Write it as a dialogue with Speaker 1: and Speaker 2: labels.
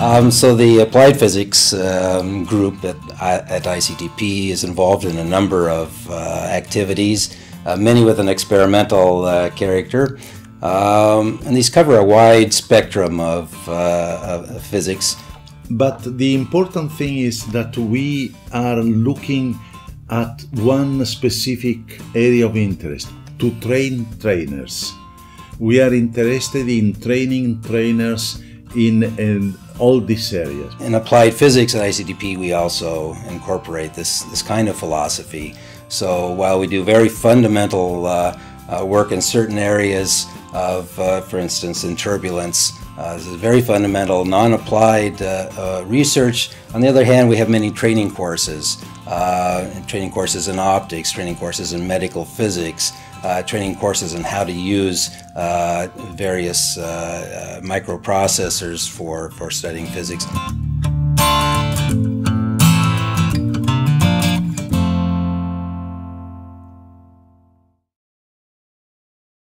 Speaker 1: Um, so the applied physics um, group at, at ICTP is involved in a number of uh, activities, uh, many with an experimental uh, character. Um, and these cover a wide spectrum of, uh, of physics.
Speaker 2: But the important thing is that we are looking at one specific area of interest to train trainers. We are interested in training trainers in, in all these areas.
Speaker 1: In applied physics at ICTP, we also incorporate this, this kind of philosophy. So while we do very fundamental uh, uh, work in certain areas of, uh, for instance, in turbulence, uh, this is very fundamental, non-applied uh, uh, research. On the other hand, we have many training courses, training courses in optics, training courses in medical physics, uh, training courses on how to use uh, various uh, microprocessors for, for studying physics.